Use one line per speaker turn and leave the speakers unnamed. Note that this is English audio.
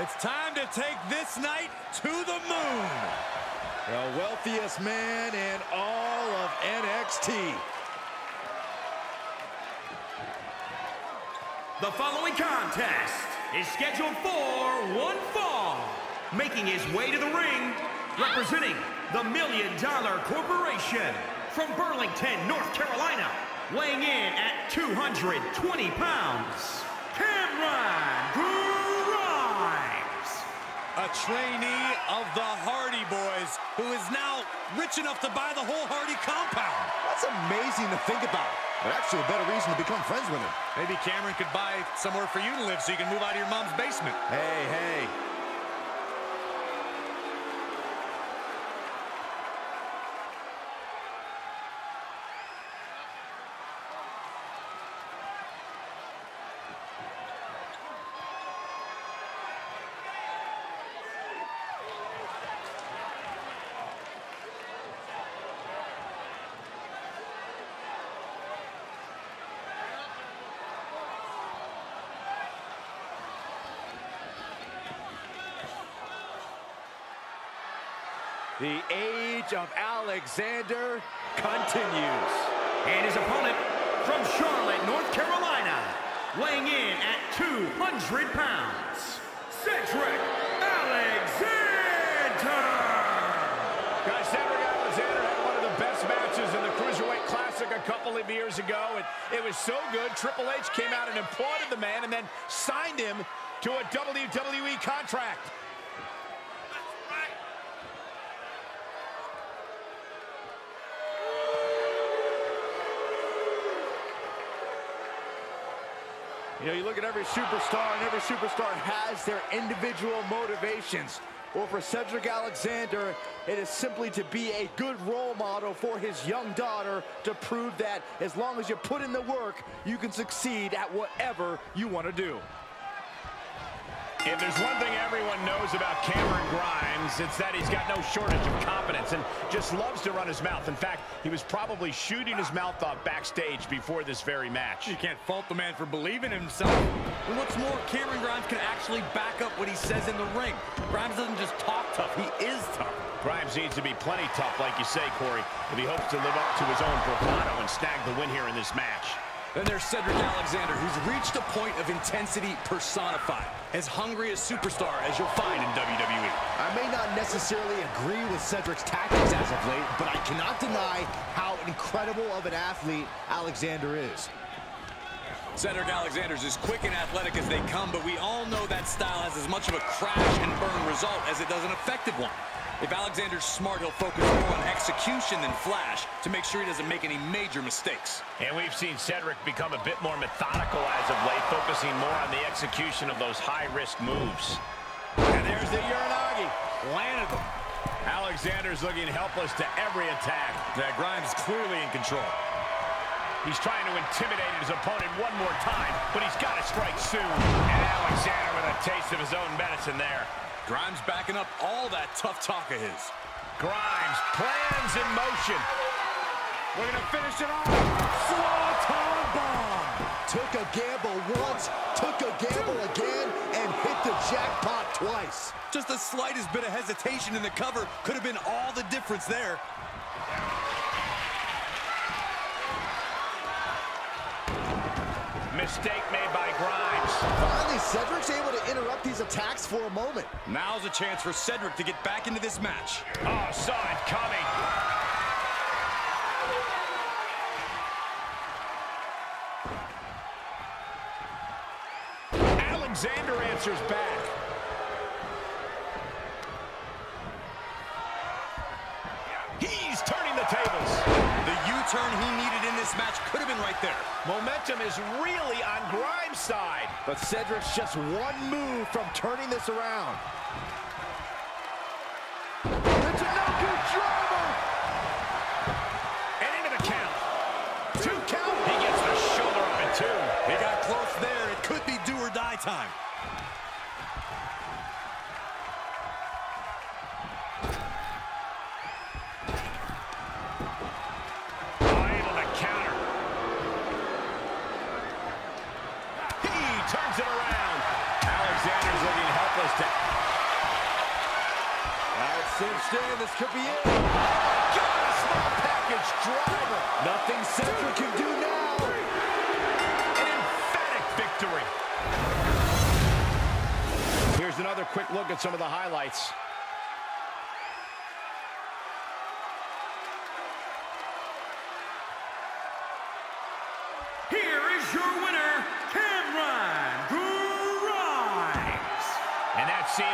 It's time to take this night to the moon.
The wealthiest man in all of NXT.
The following contest is scheduled for one fall. Making his way to the ring, representing the Million Dollar Corporation from Burlington, North Carolina, weighing in at 220 pounds, Cameron
A trainee of the Hardy Boys who is now rich enough to buy the whole Hardy compound.
That's amazing to think about. But actually a better reason to become friends with him.
Maybe Cameron could buy somewhere for you to live so you can move out of your mom's basement.
Hey, hey. The age of Alexander continues.
And his opponent from Charlotte, North Carolina, weighing in at 200 pounds, Cedric Alexander.
Guys, Cedric Alexander had one of the best matches in the Cruiserweight Classic a couple of years ago, and it was so good, Triple H came out and applauded the man and then signed him to a WWE contract.
You know, you look at every superstar, and every superstar has their individual motivations. Well, for Cedric Alexander, it is simply to be a good role model for his young daughter to prove that as long as you put in the work, you can succeed at whatever you want to do.
If there's one thing everyone knows about Cameron Grimes, it's that he's got no shortage of confidence and just loves to run his mouth. In fact, he was probably shooting his mouth off backstage before this very match.
You can't fault the man for believing in himself. And what's more, Cameron Grimes can actually back up what he says in the ring. Grimes doesn't just talk tough, he is tough.
Grimes needs to be plenty tough, like you say, Corey, if he hopes to live up to his own bravado and snag the win here in this match.
Then there's Cedric Alexander, who's reached a point of intensity personified. As hungry a superstar as you'll find in WWE.
I may not necessarily agree with Cedric's tactics as of late, but I cannot deny how incredible of an athlete Alexander is.
Cedric Alexander's as quick and athletic as they come, but we all know that style has as much of a crash and burn result as it does an effective one. If Alexander's smart, he'll focus more on execution than flash to make sure he doesn't make any major mistakes.
And we've seen Cedric become a bit more methodical as of late, focusing more on the execution of those high-risk moves. And there's the Uranage. Landed them. Alexander's looking helpless to every attack.
That Grimes clearly in control.
He's trying to intimidate his opponent one more time, but he's got to strike soon. And Alexander with a taste of his own medicine there.
Grimes backing up all that tough talk of his.
Grimes, plans in motion.
We're going to finish it off. Swanton bomb. Took a gamble once, took a gamble again, and hit the jackpot twice.
Just the slightest bit of hesitation in the cover could have been all the difference there.
Mistake made by Grimes.
Finally, Cedric's able to interrupt these attacks for a moment.
Now's a chance for Cedric to get back into this match.
Oh, saw it coming. Alexander answers back. He's turning the tables.
The U-turn he needed in this match could have been right there.
Momentum is really on Grimes' side.
But Cedric's just one move from turning this around. Cinched in. This could be it. Got a small package driver. Nothing Cedric can do now.
An emphatic victory. Here's another quick look at some of the highlights.
Here is your winner, Cameron Grimes.
And that seems